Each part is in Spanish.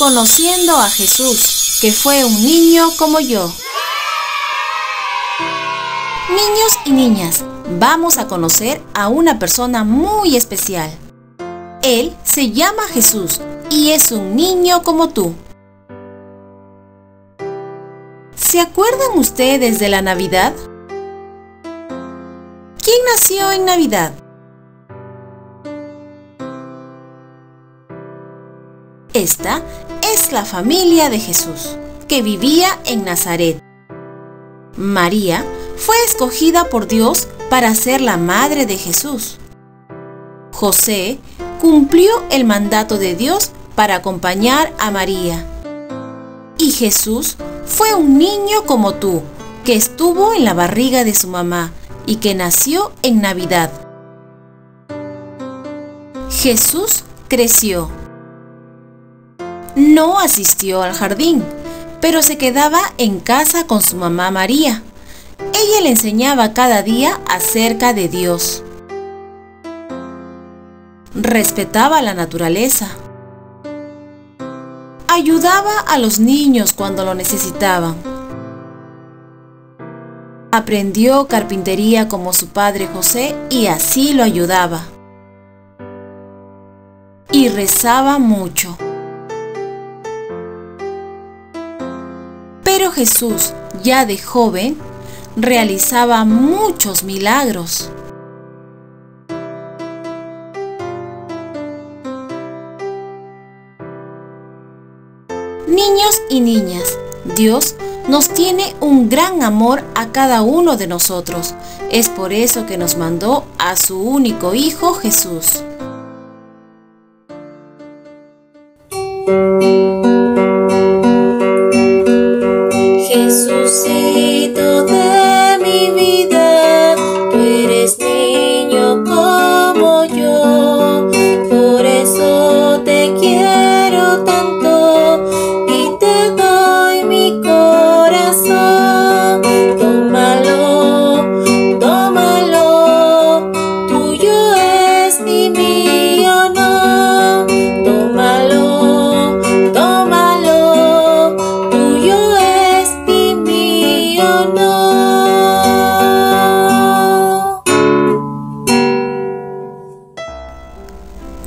Conociendo a Jesús, que fue un niño como yo. Niños y niñas, vamos a conocer a una persona muy especial. Él se llama Jesús y es un niño como tú. ¿Se acuerdan ustedes de la Navidad? ¿Quién nació en Navidad? Esta es la familia de Jesús, que vivía en Nazaret. María fue escogida por Dios para ser la madre de Jesús. José cumplió el mandato de Dios para acompañar a María. Y Jesús fue un niño como tú, que estuvo en la barriga de su mamá y que nació en Navidad. Jesús creció no asistió al jardín, pero se quedaba en casa con su mamá María. Ella le enseñaba cada día acerca de Dios. Respetaba la naturaleza. Ayudaba a los niños cuando lo necesitaban. Aprendió carpintería como su padre José y así lo ayudaba. Y rezaba mucho. Pero Jesús, ya de joven, realizaba muchos milagros. Niños y niñas, Dios nos tiene un gran amor a cada uno de nosotros. Es por eso que nos mandó a su único Hijo Jesús.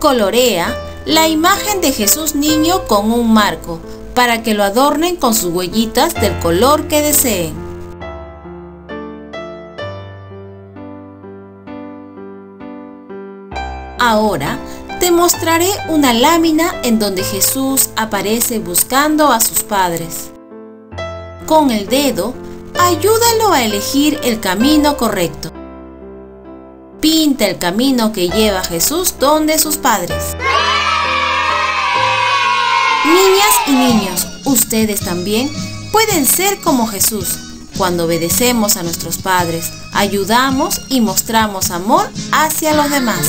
Colorea la imagen de Jesús niño con un marco para que lo adornen con sus huellitas del color que deseen. Ahora te mostraré una lámina en donde Jesús aparece buscando a sus padres. Con el dedo, ayúdalo a elegir el camino correcto pinta el camino que lleva Jesús donde sus padres. Niñas y niños, ustedes también pueden ser como Jesús. Cuando obedecemos a nuestros padres, ayudamos y mostramos amor hacia los demás.